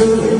absolutely.